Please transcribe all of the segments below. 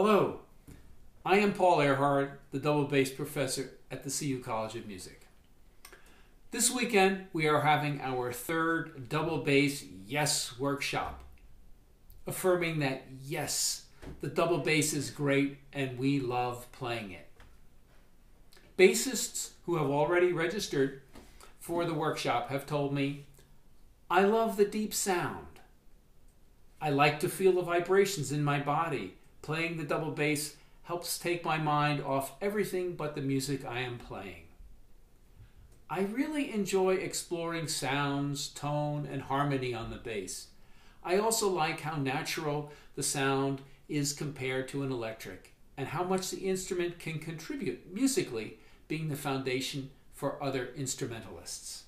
Hello, I am Paul Erhard, the double bass professor at the CU College of Music. This weekend, we are having our third double bass Yes workshop, affirming that yes, the double bass is great and we love playing it. Bassists who have already registered for the workshop have told me, I love the deep sound. I like to feel the vibrations in my body. Playing the double bass helps take my mind off everything but the music I am playing. I really enjoy exploring sounds, tone, and harmony on the bass. I also like how natural the sound is compared to an electric, and how much the instrument can contribute musically, being the foundation for other instrumentalists.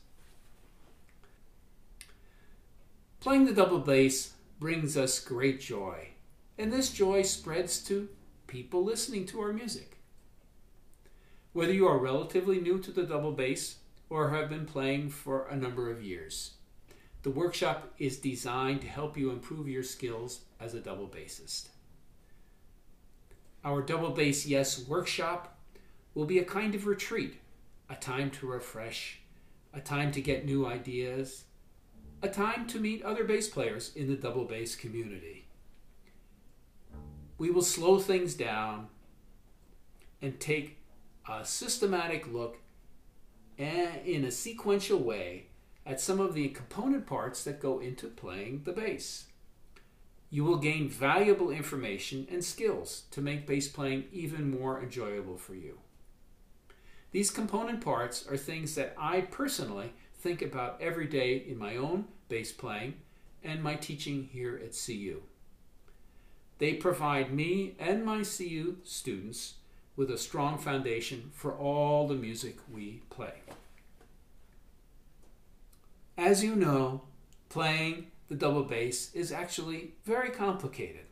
Playing the double bass brings us great joy, and this joy spreads to people listening to our music. Whether you are relatively new to the double bass or have been playing for a number of years, the workshop is designed to help you improve your skills as a double bassist. Our Double Bass Yes workshop will be a kind of retreat, a time to refresh, a time to get new ideas, a time to meet other bass players in the double bass community. We will slow things down and take a systematic look in a sequential way at some of the component parts that go into playing the bass. You will gain valuable information and skills to make bass playing even more enjoyable for you. These component parts are things that I personally think about every day in my own bass playing and my teaching here at CU. They provide me and my CU students with a strong foundation for all the music we play. As you know, playing the double bass is actually very complicated.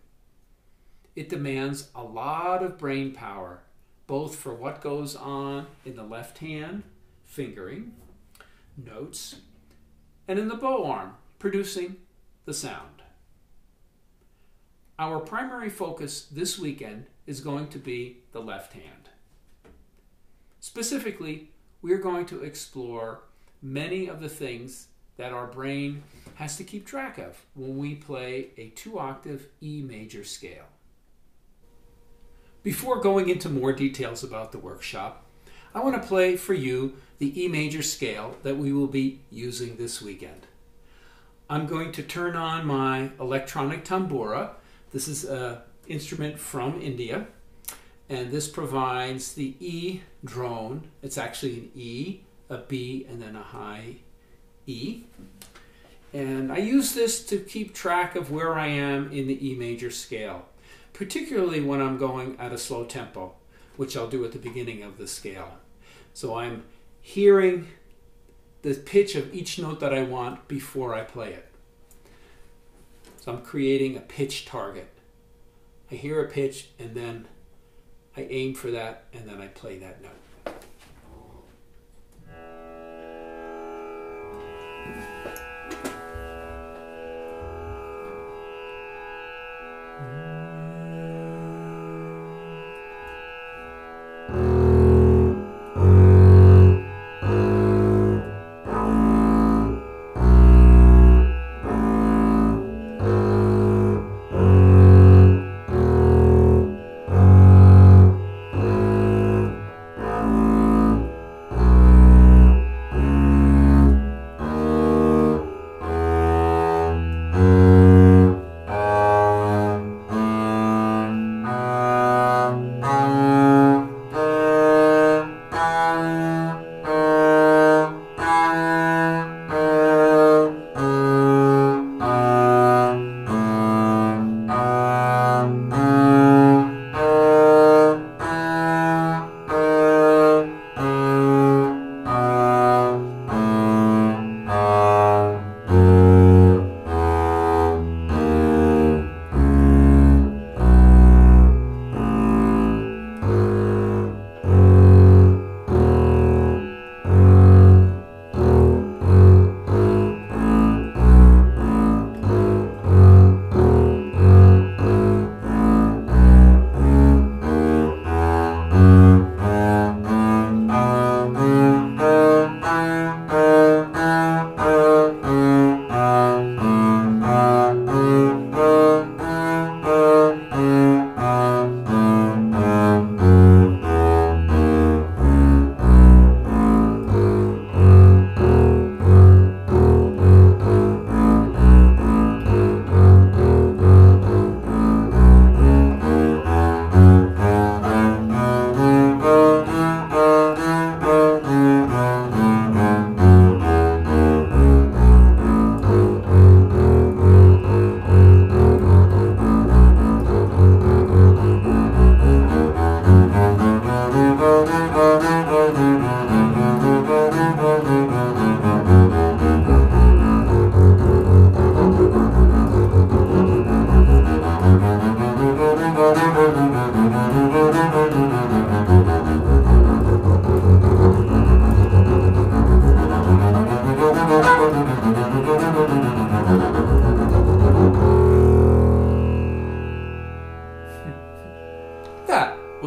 It demands a lot of brain power, both for what goes on in the left hand, fingering, notes, and in the bow arm, producing the sound. Our primary focus this weekend is going to be the left hand. Specifically, we are going to explore many of the things that our brain has to keep track of when we play a two octave E major scale. Before going into more details about the workshop, I want to play for you the E major scale that we will be using this weekend. I'm going to turn on my electronic tambura. This is an instrument from India, and this provides the E drone. It's actually an E, a B, and then a high E. And I use this to keep track of where I am in the E major scale, particularly when I'm going at a slow tempo, which I'll do at the beginning of the scale. So I'm hearing the pitch of each note that I want before I play it. So I'm creating a pitch target. I hear a pitch and then I aim for that and then I play that note.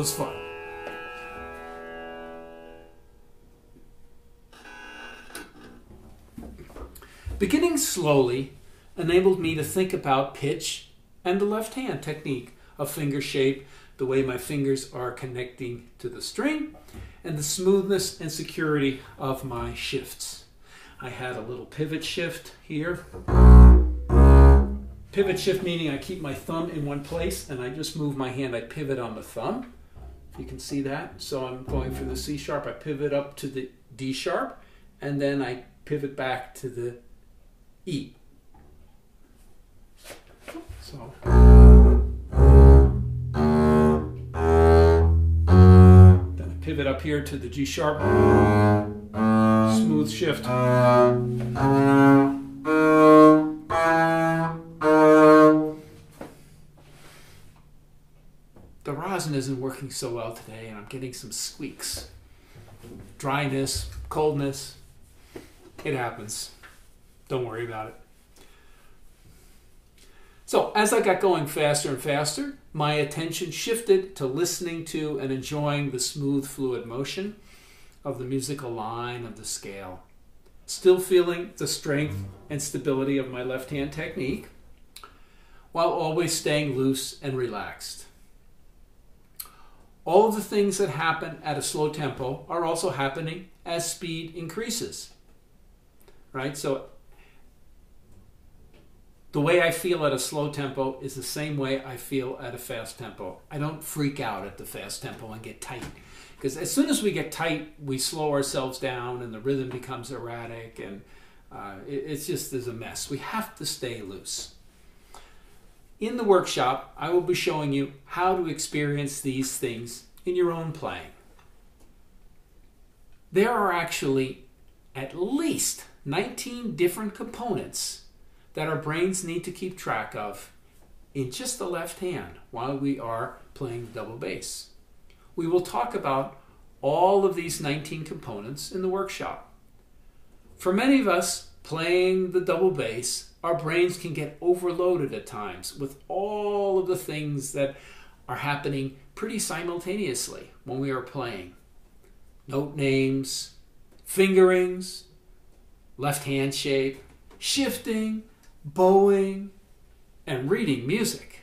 Was fun. Beginning slowly enabled me to think about pitch and the left hand technique of finger shape, the way my fingers are connecting to the string, and the smoothness and security of my shifts. I had a little pivot shift here. Pivot shift meaning I keep my thumb in one place and I just move my hand. I pivot on the thumb. You can see that. So I'm going from the C sharp, I pivot up to the D sharp, and then I pivot back to the E. So. Then I pivot up here to the G sharp, smooth shift. Isn't working so well today, and I'm getting some squeaks. Dryness, coldness, it happens. Don't worry about it. So, as I got going faster and faster, my attention shifted to listening to and enjoying the smooth, fluid motion of the musical line of the scale. Still feeling the strength and stability of my left hand technique, while always staying loose and relaxed. All of the things that happen at a slow tempo are also happening as speed increases. Right? So the way I feel at a slow tempo is the same way I feel at a fast tempo. I don't freak out at the fast tempo and get tight. Because as soon as we get tight, we slow ourselves down and the rhythm becomes erratic and uh, it, it's just is a mess. We have to stay loose. In the workshop, I will be showing you how to experience these things in your own playing. There are actually at least 19 different components that our brains need to keep track of in just the left hand while we are playing double bass. We will talk about all of these 19 components in the workshop. For many of us playing the double bass, our brains can get overloaded at times with all of the things that are happening pretty simultaneously when we are playing. Note names, fingerings, left hand shape, shifting, bowing, and reading music.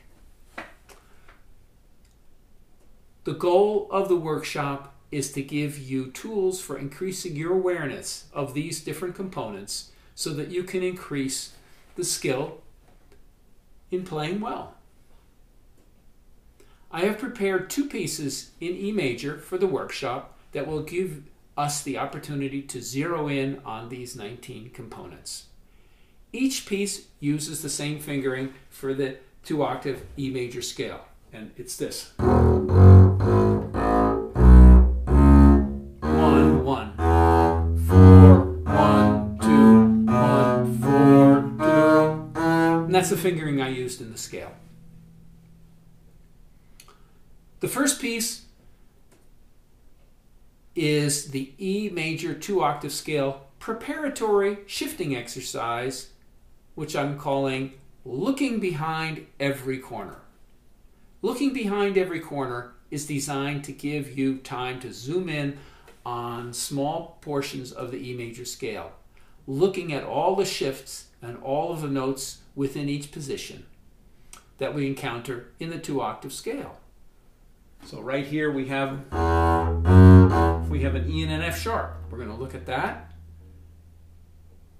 The goal of the workshop is to give you tools for increasing your awareness of these different components so that you can increase the skill in playing well. I have prepared two pieces in E major for the workshop that will give us the opportunity to zero in on these 19 components. Each piece uses the same fingering for the two octave E major scale, and it's this. That's the fingering I used in the scale. The first piece is the E major two octave scale preparatory shifting exercise which I'm calling Looking Behind Every Corner. Looking behind every corner is designed to give you time to zoom in on small portions of the E major scale, looking at all the shifts and all of the notes within each position that we encounter in the two octave scale. So right here we have we have an E and an F sharp. We're going to look at that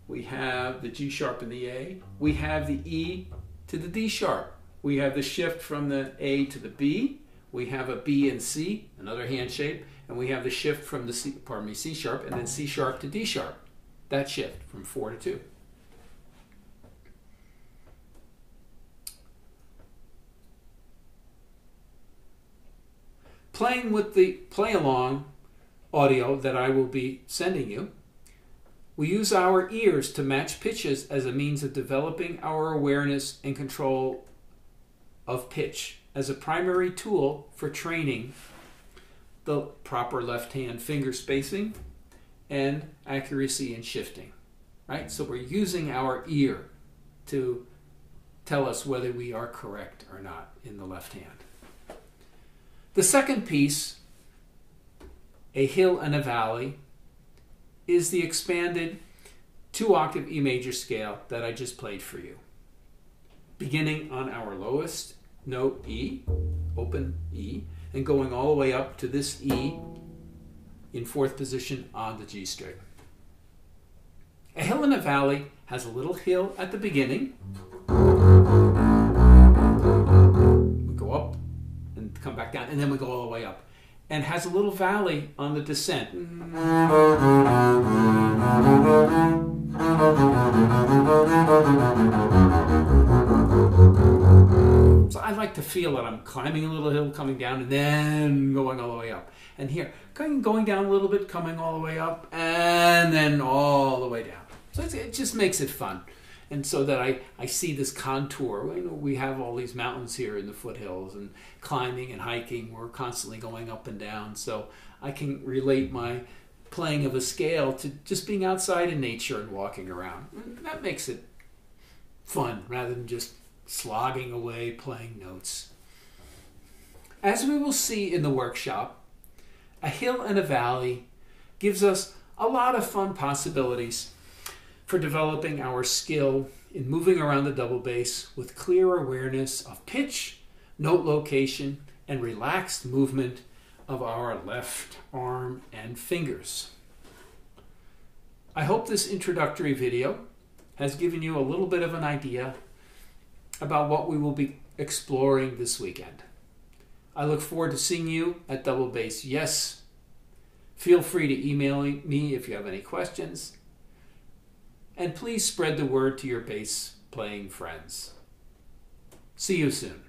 we have the G sharp and the A. We have the E to the D sharp. We have the shift from the A to the B. We have a B and C, another hand shape, and we have the shift from the C, pardon me, C sharp and then C sharp to D sharp. That shift from 4 to 2. Playing with the play along audio that I will be sending you, we use our ears to match pitches as a means of developing our awareness and control of pitch as a primary tool for training the proper left hand finger spacing and accuracy in shifting. Right? So we're using our ear to tell us whether we are correct or not in the left hand. The second piece, a hill and a valley, is the expanded two octave E major scale that I just played for you. Beginning on our lowest note E, open E, and going all the way up to this E in fourth position on the G string. A hill and a valley has a little hill at the beginning. Come back down, and then we go all the way up. And has a little valley on the descent. So I like to feel that I'm climbing a little hill, coming down, and then going all the way up. And here, going, going down a little bit, coming all the way up, and then all the way down. So it just makes it fun. And so that I, I see this contour. You know, we have all these mountains here in the foothills and climbing and hiking. We're constantly going up and down. So I can relate my playing of a scale to just being outside in nature and walking around. And that makes it fun rather than just slogging away playing notes. As we will see in the workshop, a hill and a valley gives us a lot of fun possibilities for developing our skill in moving around the double bass with clear awareness of pitch, note location, and relaxed movement of our left arm and fingers. I hope this introductory video has given you a little bit of an idea about what we will be exploring this weekend. I look forward to seeing you at Double Bass Yes. Feel free to email me if you have any questions. And please spread the word to your bass playing friends. See you soon.